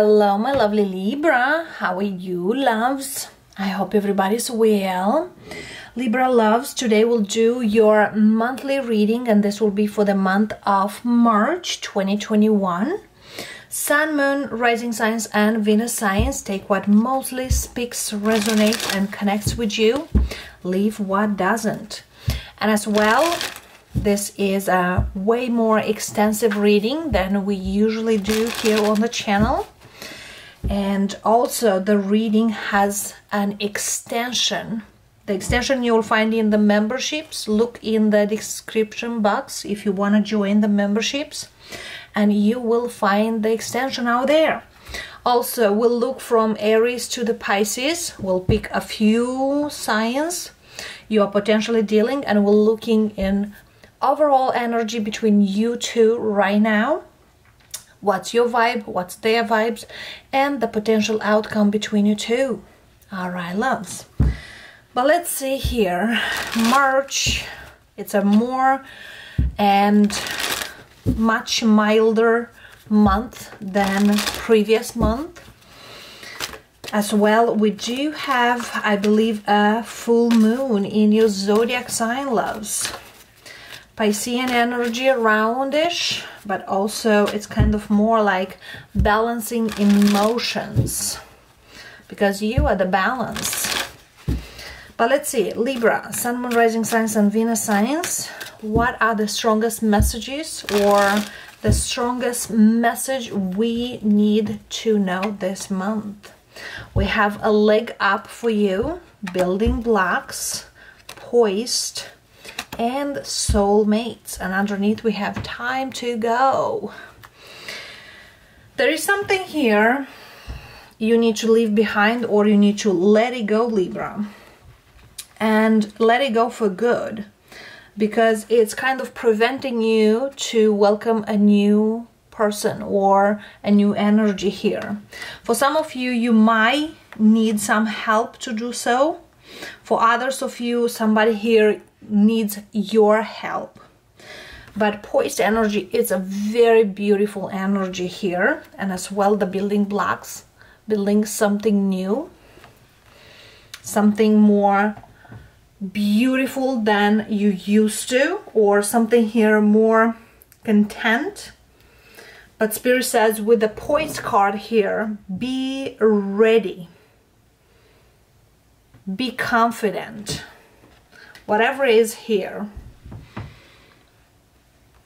Hello, my lovely Libra. How are you, loves? I hope everybody's well. Libra loves, today we'll do your monthly reading, and this will be for the month of March 2021. Sun, Moon, Rising Signs, and Venus Signs take what mostly speaks, resonates, and connects with you. Leave what doesn't. And as well, this is a way more extensive reading than we usually do here on the channel and also the reading has an extension. The extension you'll find in the memberships. Look in the description box if you want to join the memberships and you will find the extension out there. Also we'll look from aries to the pisces. We'll pick a few signs you are potentially dealing and we're looking in overall energy between you two right now what's your vibe, what's their vibes, and the potential outcome between you two. All right, loves. But let's see here. March, it's a more and much milder month than previous month. As well, we do have, I believe, a full moon in your zodiac sign, loves. Piscean energy aroundish, but also it's kind of more like balancing emotions because you are the balance. But let's see, Libra, Sun, Moon, Rising signs and Venus signs. What are the strongest messages or the strongest message we need to know this month? We have a leg up for you, building blocks, poised, and soulmates. And underneath we have time to go. There is something here you need to leave behind or you need to let it go, Libra. And let it go for good because it's kind of preventing you to welcome a new person or a new energy here. For some of you, you might need some help to do so. For others of you, somebody here needs your help. But poised energy is a very beautiful energy here. And as well the building blocks building something new something more beautiful than you used to or something here more content. But spirit says with the poised card here be ready. Be confident whatever is here.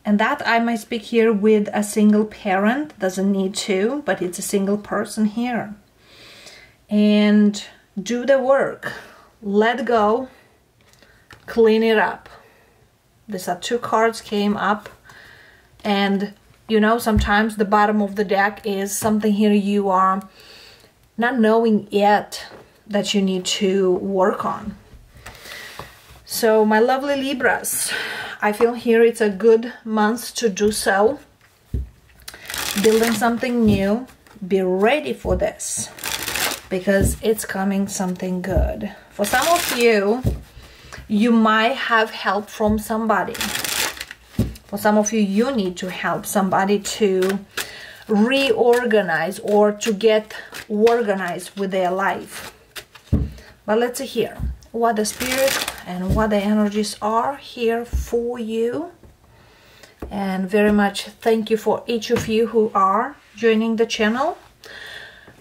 And that I might speak here with a single parent, doesn't need to, but it's a single person here. And do the work, let go, clean it up. These are two cards came up and you know sometimes the bottom of the deck is something here you are not knowing yet that you need to work on so my lovely Libras, I feel here it's a good month to do so. Building something new, be ready for this because it's coming something good. For some of you, you might have help from somebody. For some of you, you need to help somebody to reorganize or to get organized with their life. But let's see here what the spirit and what the energies are here for you. And very much thank you for each of you who are joining the channel.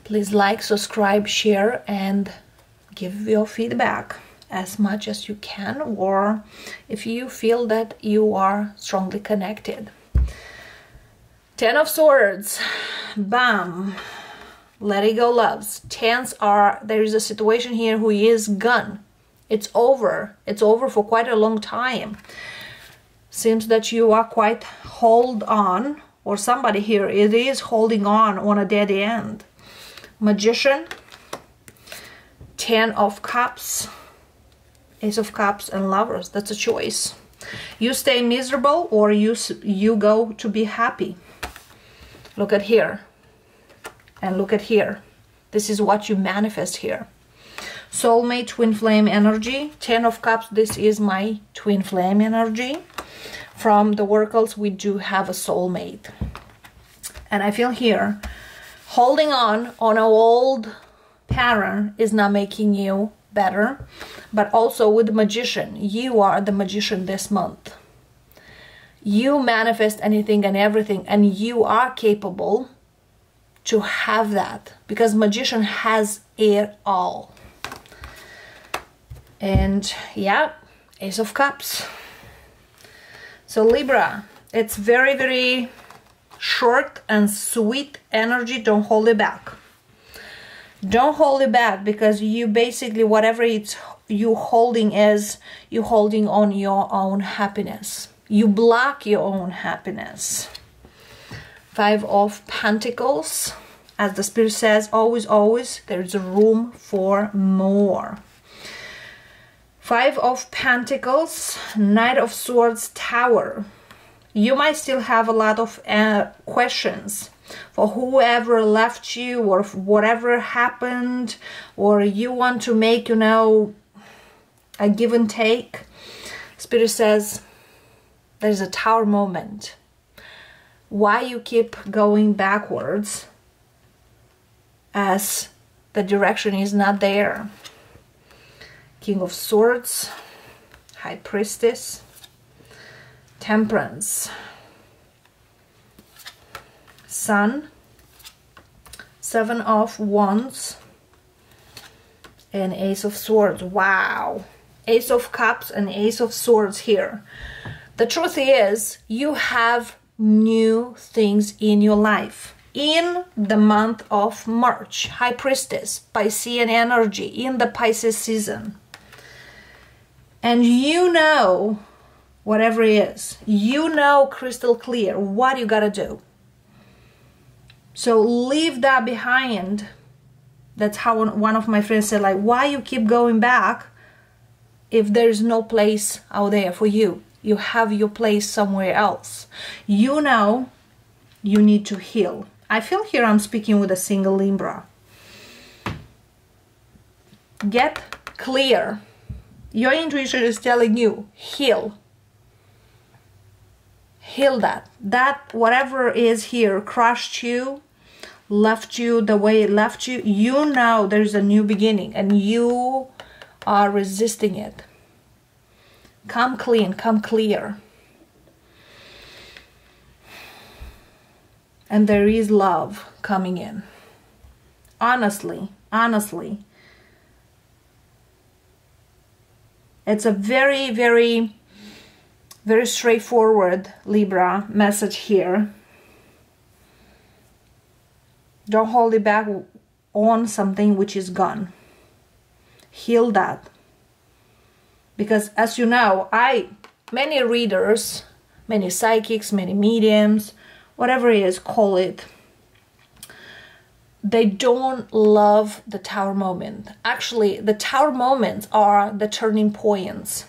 Please like subscribe share and give your feedback as much as you can or if you feel that you are strongly connected. Ten of swords. Bam. Let it go loves. Tens are there is a situation here who is gone it's over. It's over for quite a long time. Seems that you are quite hold on, or somebody here it is holding on on a dead end. Magician, Ten of Cups, Ace of Cups, and Lovers. That's a choice. You stay miserable or you, you go to be happy. Look at here. And look at here. This is what you manifest here soulmate twin flame energy. 10 of cups this is my twin flame energy. From the oracles we do have a soulmate. And i feel here holding on on an old pattern is not making you better but also with the magician. You are the magician this month. You manifest anything and everything and you are capable to have that because magician has it all and yeah ace of cups. So libra it's very very short and sweet energy. Don't hold it back. Don't hold it back because you basically whatever it's you holding is you holding on your own happiness. You block your own happiness. Five of pentacles. As the spirit says always always there's a room for more five of pentacles knight of swords tower. You might still have a lot of uh, questions for whoever left you or whatever happened or you want to make you know a give and take. Spirit says there's a tower moment. Why you keep going backwards as the direction is not there king of swords high priestess temperance sun seven of wands and ace of swords. Wow. Ace of cups and ace of swords here. The truth is you have new things in your life. In the month of march high priestess piscean energy. In the pisces season and you know whatever it is you know crystal clear what you gotta do so leave that behind. That's how one of my friends said, like, why you keep going back if there's no place out there for you? You have your place somewhere else. You know you need to heal. I feel here I'm speaking with a single Libra. Get clear. Your intuition is telling you, heal. Heal that. That, whatever is here, crushed you, left you the way it left you, you know there's a new beginning and you are resisting it. Come clean, come clear. And there is love coming in. Honestly, honestly. It's a very, very, very straightforward Libra message here don't hold it back on something which is gone. Heal that. Because as you know, I many readers, many psychics, many mediums, whatever it is, call it, they don't love the tower moment. Actually, the tower moments are the turning points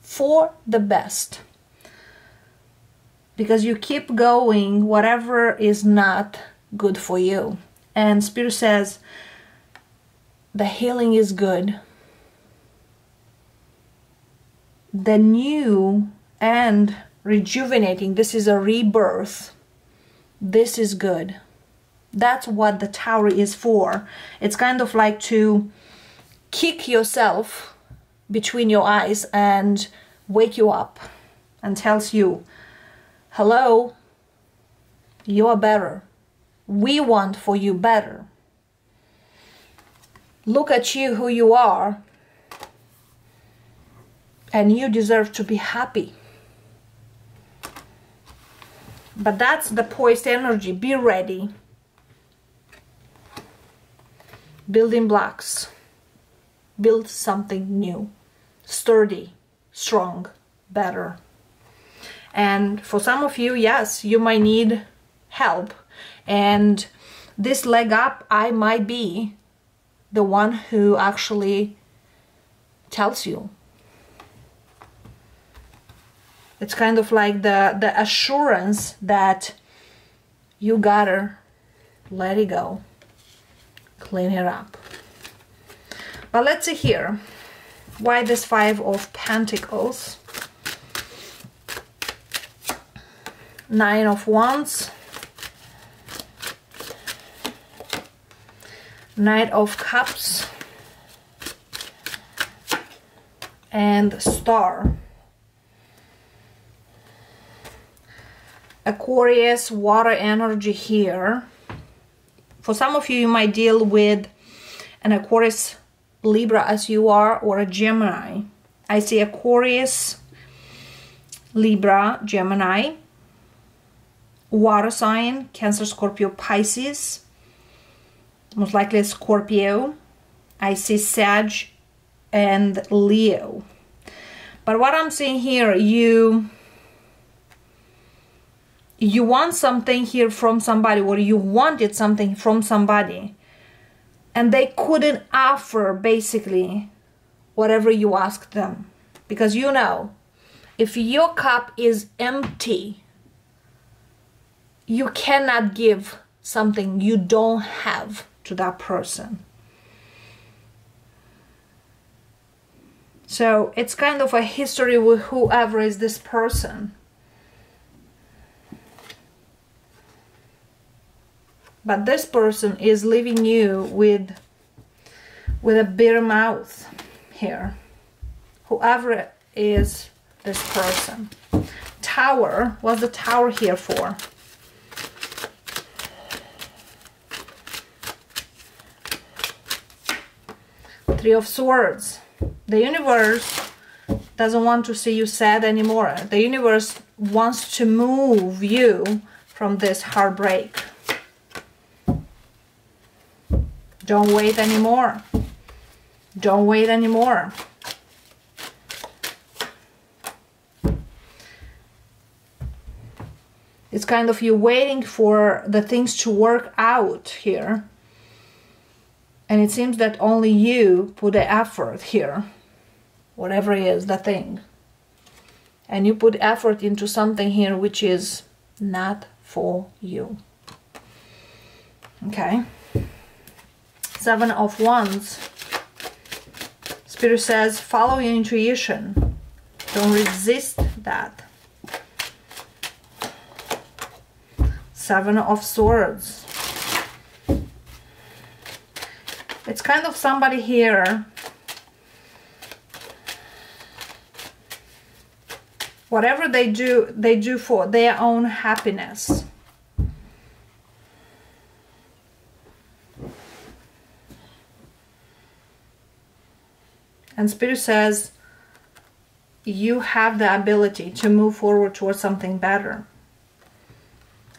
for the best. Because you keep going, whatever is not good for you. And Spirit says the healing is good. The new and rejuvenating, this is a rebirth. This is good. That's what the tower is for. It's kind of like to kick yourself between your eyes and wake you up and tells you, hello, you are better we want for you better. Look at you, who you are, and you deserve to be happy. But that's the poised energy. Be ready. Building blocks. Build something new, sturdy, strong, better. And for some of you, yes, you might need help and this leg up I might be the one who actually tells you it's kind of like the the assurance that you gotta let it go clean it up but let's see here why this five of pentacles nine of wands Knight of Cups, and Star. Aquarius water energy here. For some of you, you might deal with an Aquarius Libra as you are or a Gemini. I see Aquarius, Libra, Gemini, water sign, Cancer, Scorpio, Pisces, most likely Scorpio. I see Sag and Leo. But what I'm seeing here, you you want something here from somebody or you wanted something from somebody and they couldn't offer basically whatever you asked them. Because you know if your cup is empty you cannot give something you don't have to that person. So it's kind of a history with whoever is this person but this person is leaving you with with a bitter mouth here. Whoever is this person. Tower what's the tower here for? Three of swords. The universe doesn't want to see you sad anymore. The universe wants to move you from this heartbreak Don't wait anymore. Don't wait anymore. It's kind of you waiting for the things to work out here. And it seems that only you put the effort here, whatever is the thing. And you put effort into something here which is not for you. Okay. Seven of Wands. Spirit says, follow your intuition. Don't resist that. Seven of Swords. It's kind of somebody here whatever they do they do for their own happiness And Spirit says, you have the ability to move forward towards something better.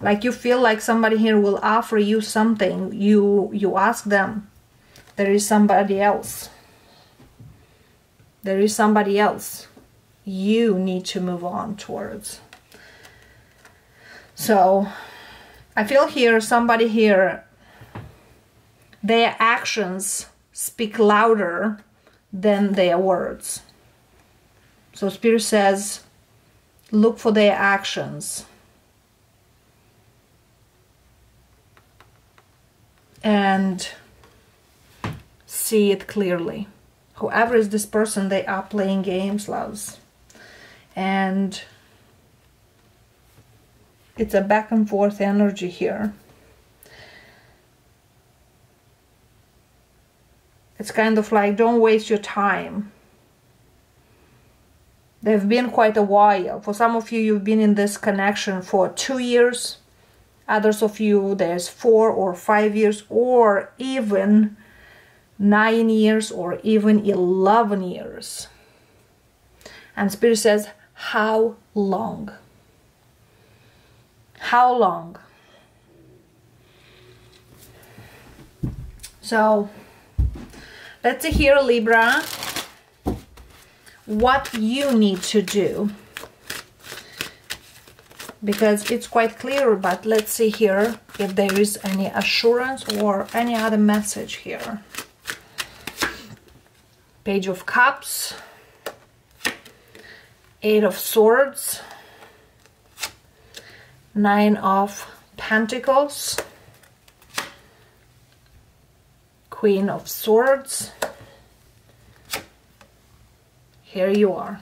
Like you feel like somebody here will offer you something, you you ask them. There is somebody else. There is somebody else you need to move on towards. So I feel here somebody here their actions speak louder than their words. So Spirit says, look for their actions. And see it clearly. Whoever is this person, they are playing games, loves. And it's a back and forth energy here. It's kind of like, don't waste your time. They've been quite a while. For some of you, you've been in this connection for two years. Others of you, there's four or five years, or even nine years, or even 11 years. And Spirit says, how long? How long? So, Let's see here, Libra, what you need to do. Because it's quite clear, but let's see here if there is any assurance or any other message here. Page of Cups, Eight of Swords, Nine of Pentacles, Queen of Swords. Here you are.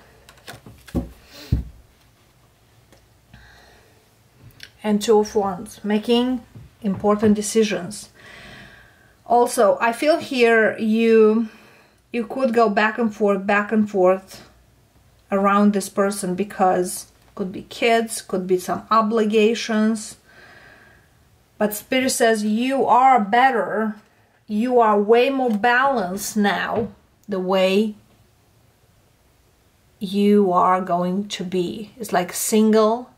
And Two of Wands, making important decisions. Also, I feel here you you could go back and forth, back and forth around this person because could be kids, could be some obligations. But Spirit says you are better. You are way more balanced now the way you are going to be. It's like single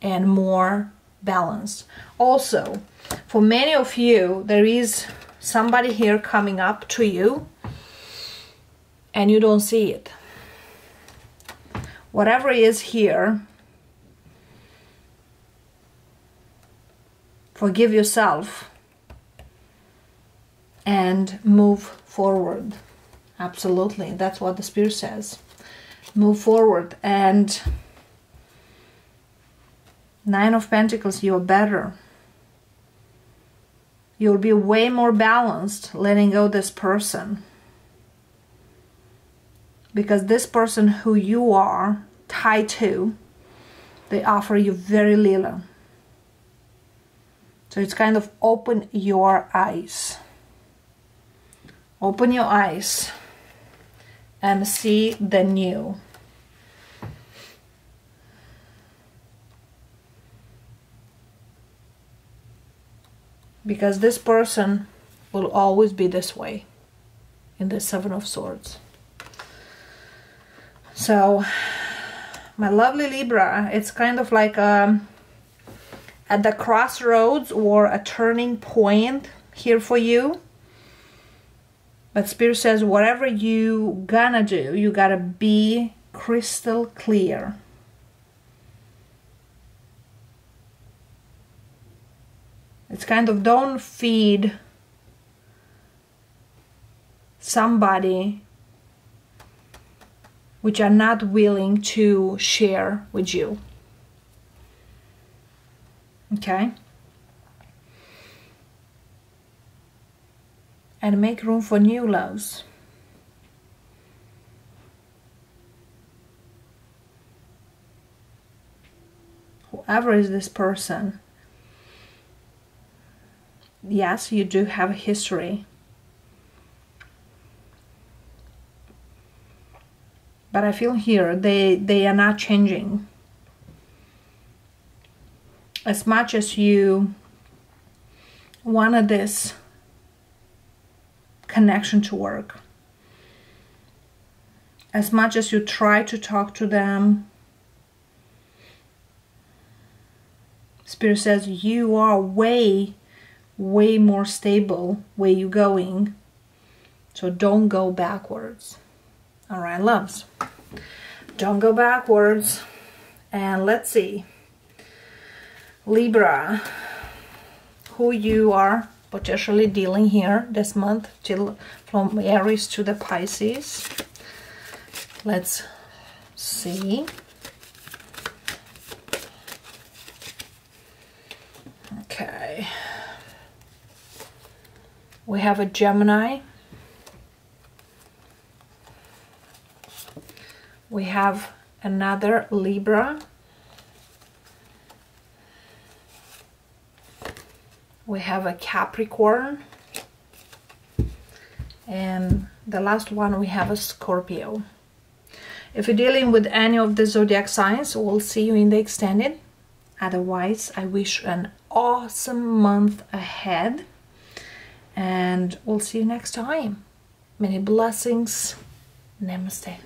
and more balanced. Also, for many of you, there is somebody here coming up to you and you don't see it. Whatever is here, forgive yourself and move forward. Absolutely, that's what the Spirit says. Move forward and Nine of Pentacles, you're better. You'll be way more balanced letting go this person. Because this person who you are tied to, they offer you very little. So it's kind of open your eyes. Open your eyes and see the new. because this person will always be this way in the seven of swords so my lovely libra it's kind of like um, at the crossroads or a turning point here for you but spirit says whatever you gonna do you gotta be crystal clear It's kind of don't feed somebody which are not willing to share with you. Okay? And make room for new loves. Whoever is this person, yes, you do have a history. But I feel here they, they are not changing. As much as you wanted this connection to work, as much as you try to talk to them, Spirit says you are way way more stable where you're going. So don't go backwards. All right, loves. Don't go backwards. And let's see. Libra, who you are potentially dealing here this month till from Aries to the Pisces. Let's see. Okay we have a Gemini. We have another Libra. We have a Capricorn. And the last one we have a Scorpio. If you're dealing with any of the zodiac signs, we'll see you in the extended. Otherwise, I wish an awesome month ahead and we'll see you next time. Many blessings. Namaste.